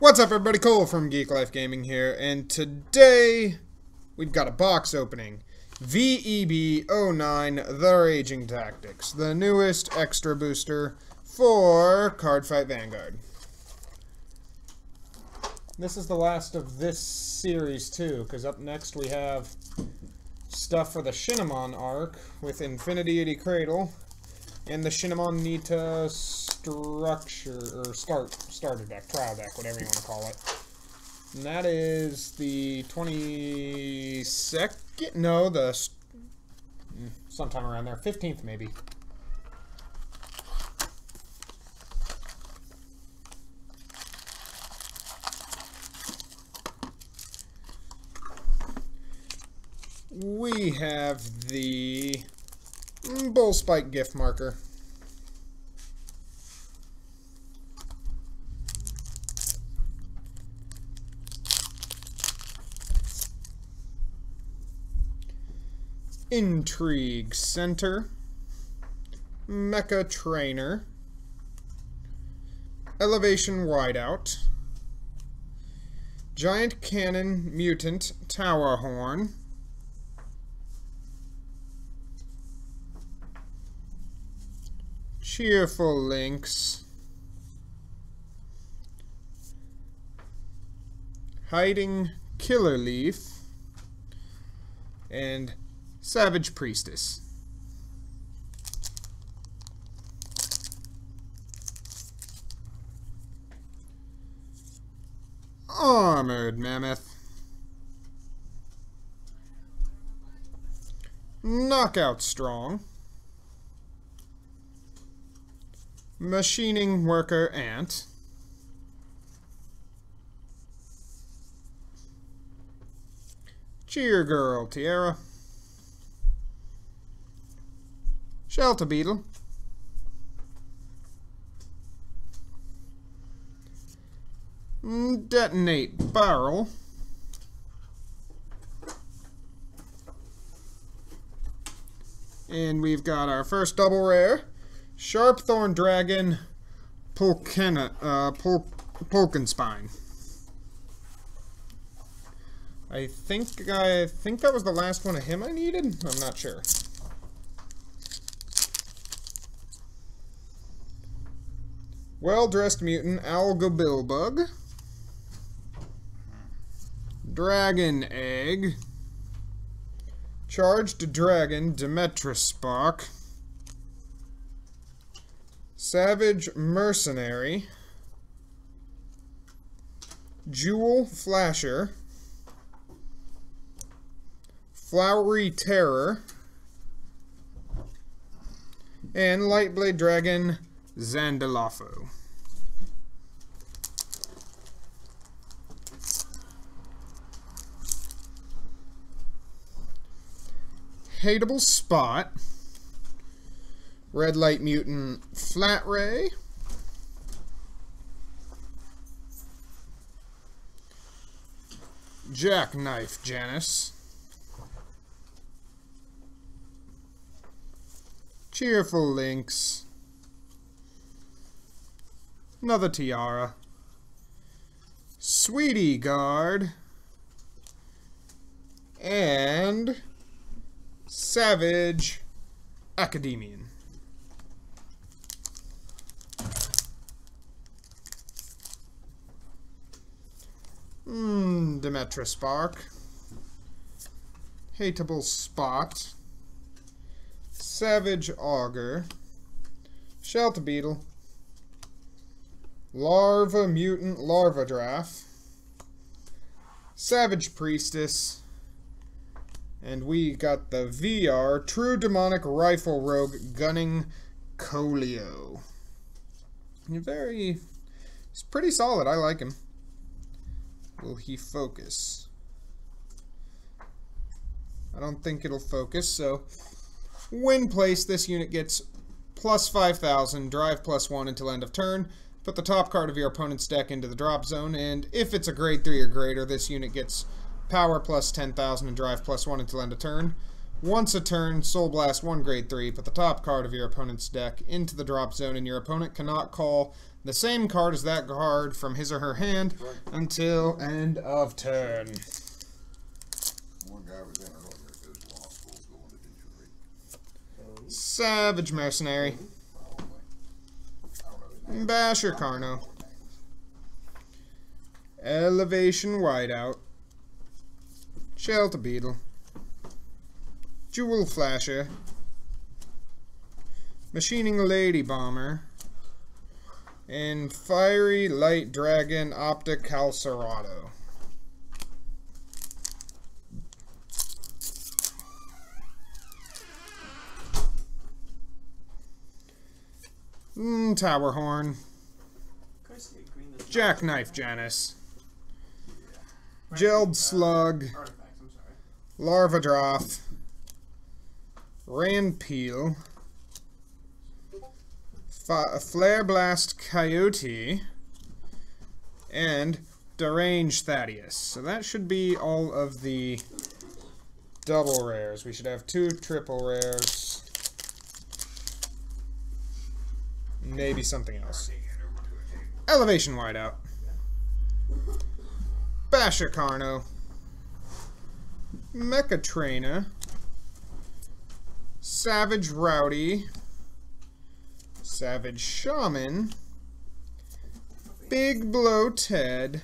What's up everybody, Cole from GeekLyfe Gaming here, and today we've got a box opening. VEB09 The Raging Tactics, the newest extra booster for Cardfight Vanguard. This is the last of this series too, because up next we have stuff for the Shinemon arc with Infinity Cradle and the Shinemon Nitta structure, or start, starter deck, trial deck, whatever you want to call it. And that is the 22nd, no, the, mm, sometime around there, 15th maybe. We have the Bull Spike gift marker. Intrigue Center, Mecha Trainer, Elevation Wideout, Giant Cannon Mutant Tower Horn, Cheerful Lynx, Hiding Killer Leaf, and Savage Priestess. Armored Mammoth. Knockout Strong. Machining Worker Ant. Cheer Girl Tiara. Shelter beetle. Mm, detonate barrel. And we've got our first double rare. Sharpthorn Dragon Polkena, uh, Pol Polkenspine. I think I think that was the last one of him I needed. I'm not sure. Well-dressed mutant Alga Algabilbug. Dragon Egg. Charged Dragon Demetrospark. Savage Mercenary. Jewel Flasher. Flowery Terror. And Lightblade Dragon Zandalafo. Hateable Spot. Red Light Mutant Flat Ray. Jackknife Janice. Cheerful Lynx. Another tiara. Sweetie Guard. And Savage Academian. Mmm, Demetra Spark. Hateable Spot. Savage Augur. Shelter Beetle. Larva Mutant Larva Draft. Savage Priestess. And we got the VR True Demonic Rifle Rogue Gunning Colio. Very... He's pretty solid. I like him. Will he focus? I don't think it'll focus, so... When placed, this unit gets plus 5,000, drive plus 1 until end of turn. Put the top card of your opponent's deck into the drop zone, and if it's a grade 3 or greater, this unit gets power plus 10,000 and drive plus 1 until end of turn. Once a turn, Soul Blast 1 grade 3, put the top card of your opponent's deck into the drop zone, and your opponent cannot call the same card as that card from his or her hand until end of turn. One guy Basher Carno. Elevation Whiteout. Shelter Beetle. Jewel Flasher. Machining Lady Bomber. And Fiery Light Dragon Optic Calcerado. Mm, Tower Horn. Jackknife Janus. Gelled Slug. Larva Droth. Randpeel. Fa- Flare Blast Coyote. And Deranged Thaddeus. So that should be all of the double rares. We should have two triple rares. Maybe something else. Elevation Wideout. Basher. Mecha Trainer. Savage Rowdy. Savage Shaman. Big Blow Ted.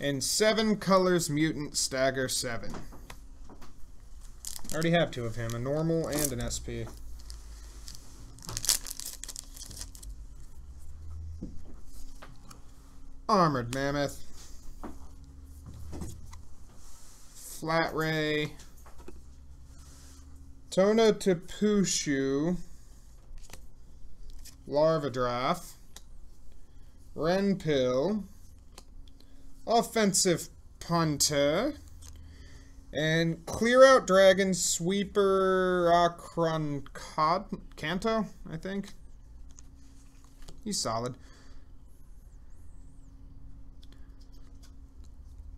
And Seven Colors Mutant Stagger 7. I already have two of him, a normal and an SP. Armored Mammoth. Flat Ray. Tona Tapushu. Larvadrath. Renpill. Offensive Punter. And Clear Out Dragon Sweeper Akron Kanto, I think. He's solid.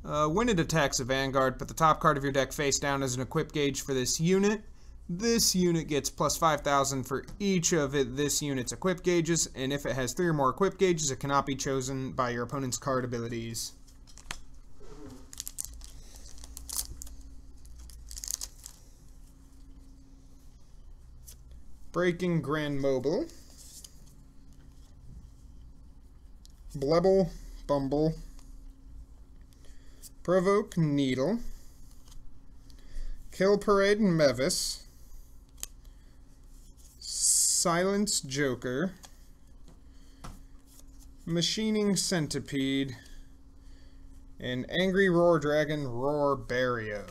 Uh, when it attacks a Vanguard, put the top card of your deck face down as an equip gauge for this unit. This unit gets plus 5,000 for each of it, this unit's equip gauges, and if it has three or more equip gauges, it cannot be chosen by your opponent's card abilities. Breaking Grand Mobile. Blebble, Bumble. Provoke Needle. Kill Parade Mevis. Silence Joker. Machining Centipede. And Angry Roar Dragon Roar Barrio.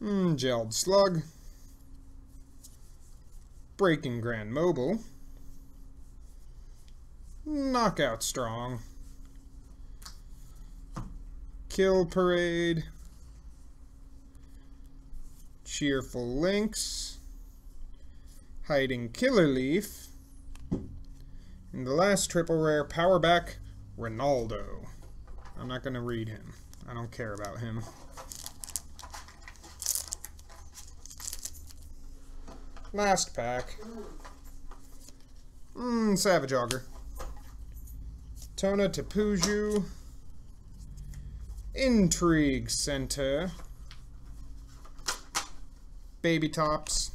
Hmm, Gelled Slug. Breaking Grand Mobile. Knockout Strong. Kill Parade. Cheerful Lynx. Hiding Killer Leaf. And the last triple rare, Powerback Ronaldo. I'm not going to read him. I don't care about him. Last pack. Mmm, Savage Augur. Tona Tapuju. Intrigue Center. Baby Tops.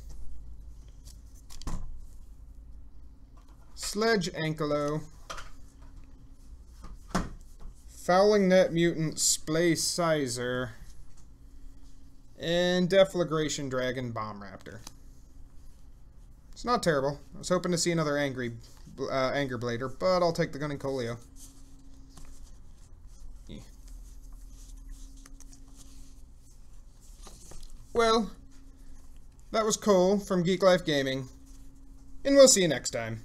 Sledge Ankylo. Fouling Net Mutant Splay Sizer. And Deflagration Dragon Bomb Raptor. It's not terrible. I was hoping to see another angry uh, anger blader, but I'll take the gunning Colio. Yeah. Well, that was Cole from GeekLyfe Gaming, and we'll see you next time.